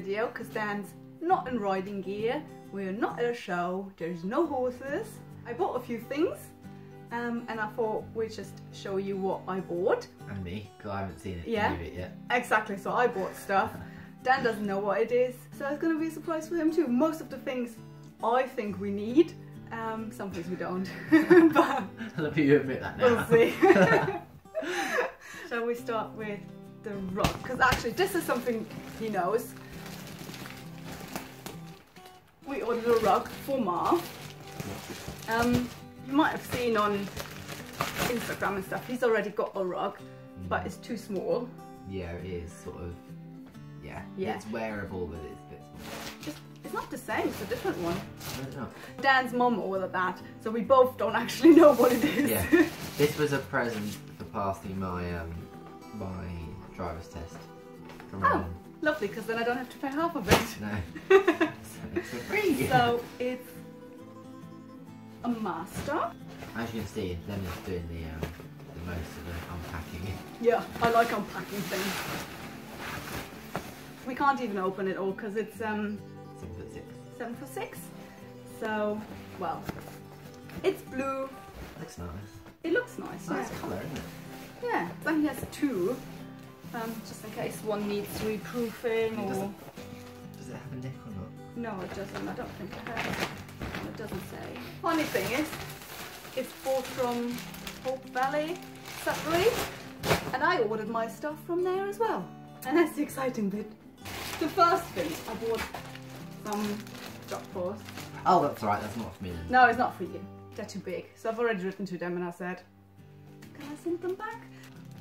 video because Dan's not in riding gear. We're not at a show. There's no horses. I bought a few things um, and I thought we'd just show you what I bought. And me, because I haven't seen it, Yeah. it yet. Exactly, so I bought stuff. Dan doesn't know what it is, so it's going to be a surprise for him too. Most of the things I think we need, um, some things we don't, but Let me admit that now. we'll see. Shall we start with the rug? Because actually, this is something he knows. A rug for Marv. Um, you might have seen on Instagram and stuff, he's already got a rug, but it's too small. yeah, it is sort of, yeah. Yeah. It's wearable, but it's a bit small. Just, it's not the same, it's a different one. I don't know. Dan's mum ordered that, so we both don't actually know what it is. Yeah. This was a present for passing my um my driver's test. From Oh. Lovely, because then I don't have to pay half of it. No. so it's for free. so it's a Masta. As you can see, Leonard's doing the um the most of the unpacking. Yeah, I like unpacking things. We can't even open it all because it's um Seven foot six. seven for six. So, well, it's blue. Looks nice. It looks nice. Nice Yeah. colour, isn't it? Yeah. So he has two, um, just in case one needs reproofing or. doesn't- Does it have a nick or not? No, it doesn't. I don't think it has. It doesn't say. Funny thing is, it's bought from Hope Valley Saddlery, and I ordered my stuff from there as well. And that's the exciting bit. The first thing, I bought some drop balls. Oh, that's right. That's not for me. No, it's not for you. They're too big. So I've already written to them and I said, can I send them back?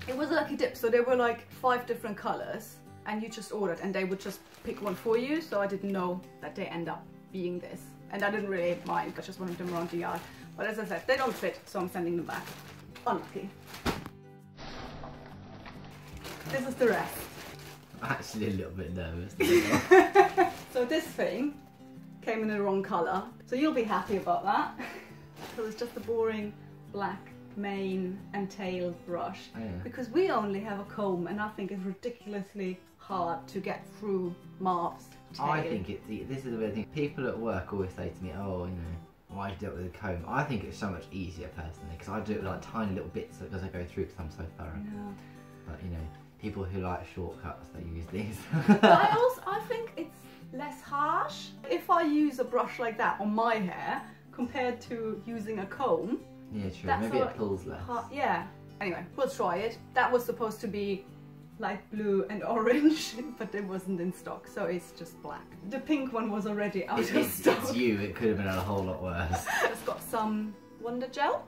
It was a lucky dip, so there were like five different colours and you just ordered and they would just pick one for you. So I didn't know that they end up being this. And I didn't really mind, I just wanted them around the yard. But as I said, they don't fit, so I'm sending them back. Unlucky. This is the rest. I'm actually a little bit nervous. So this thing came in the wrong colour, so you'll be happy about that. so it's just a boring black mane and tail brush. Oh, yeah. Because we only have a comb and I think it's ridiculously hard to get through tail. I think it's this is the weird thing. People at work always say to me, "Oh, you know, why do you do it with a comb?" I think it's so much easier personally because I do it with like tiny little bits as I go through because I'm so thorough. No. But you know, people who like shortcuts, they use these. I also I think it's less harsh. If I use a brush like that on my hair compared to using a comb, yeah, true. Maybe it pulls less. Yeah. Anyway, we'll try it. That was supposed to be light blue and orange, but it wasn't in stock, so it's just black. The pink one was already out It- of it's, stock. it's you. It could have been a whole lot worse. It's got some Wonder Gel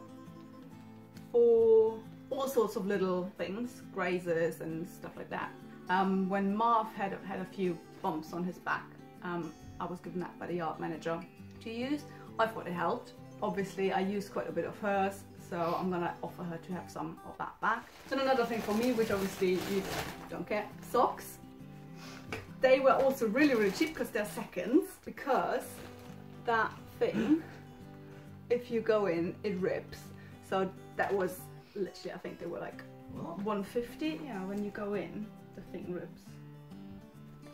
for all sorts of little things, grazes and stuff like that. Um, when Marv had had a few bumps on his back, um, I was given that by the yard manager to use. I thought it helped. Obviously, I used quite a bit of hers, so I'm gonna offer her to have some of that back. Then another thing for me, which obviously you don't get, socks. They were also really, really cheap because they're seconds, because that thing, if you go in, it rips. So that was literally, I think they were like What? 150. Yeah, when you go in, the thing rips.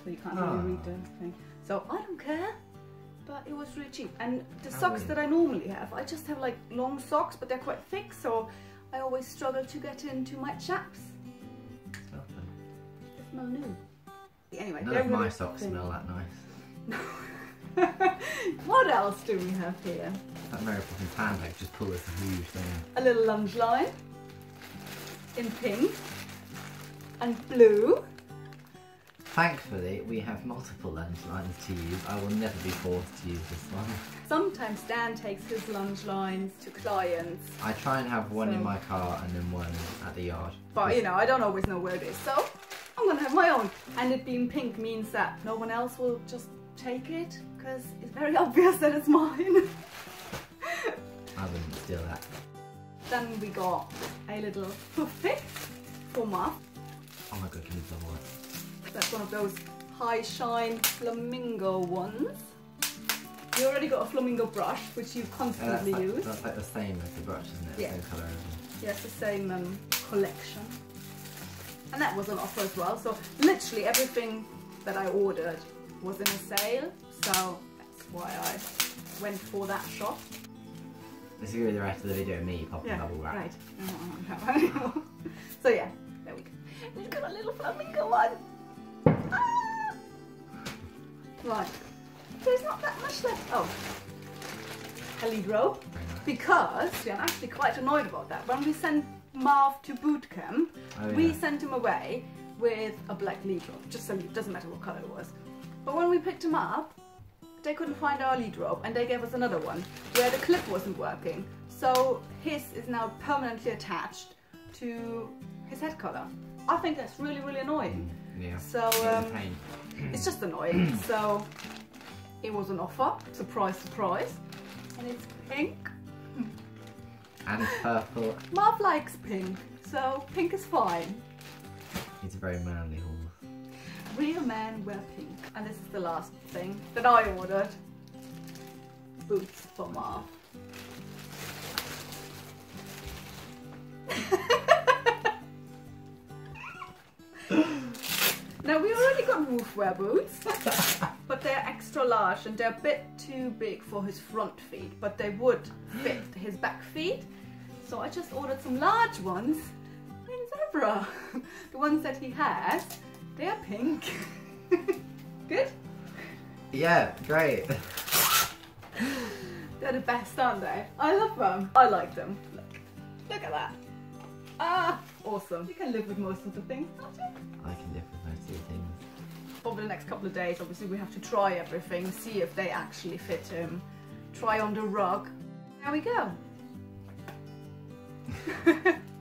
So you can't Ah. really read the thing. So I don't care, but it was really cheap. And the How socks that I normally have, I just have like long socks, but they're quite thick, so I always struggle to get into my chaps. They smell new. Anyway, None of my really socks thin. smell that nice. what else do we have here? That Mary Poppins handbag just pulled this huge thing. A little lunge line in pink and blue. Thankfully, we have multiple lunge lines to use. I will never be forced to use this one. Sometimes Dan takes his lunge lines to clients, I try and have one in my car and then one at the yard. but you know, I don't always know where it is. So I'm gonna have my own. And it being pink means that no one else will just take it because it's very obvious that it's mine. I wouldn't steal that. then we got a little hoof pick for Marv. Oh my god, can you double it? That's one of those high shine flamingo ones. You already got a flamingo brush, which you Uh, that's, constantly like, use. that's like the same as the brush, isn't it? Yeah. Same colour, Yeah, it's the same um, collection. And that was on offer as well. So literally everything that I ordered was in a sale, so that's why I went for that shop. This is be the rest of the video of me popping bubble wrap. right. I don't want that anymore. so yeah, there we go. We've got a little flamingo one. Right. There's not that much left. Oh. Very nice. Because yeah, I'm actually quite annoyed about that. When we sent Marv to boot camp, Oh, we sent him away with a black lead rope, just so it doesn't matter what colour it was. But when we picked him up, they couldn't find our lead rope and they gave us another one where the clip wasn't working. So his is now permanently attached to his head collar. I think that's really, really annoying. Yeah. So It's um, it's just annoying. so it was an offer, surprise, surprise, and it's pink. And purple. Marv likes pink, so pink is fine. He's a very manly horse. Real men wear pink. And this is the last thing that I ordered. Boots for Marv. Already got wear boots, but they're extra large and they're a bit too big for his front feet, but they would fit his back feet. So I just ordered some large ones in zebra. the ones that he has, they are pink. Good? Yeah, great. They're the best, aren't they? I love them. I like them. Look. Look at that. Ah, awesome. You can live with most of the things, can't you? I can live with most of the things. Over the next couple of days, obviously, we have to try everything, see if they actually fit him. Try on the rug. There we go.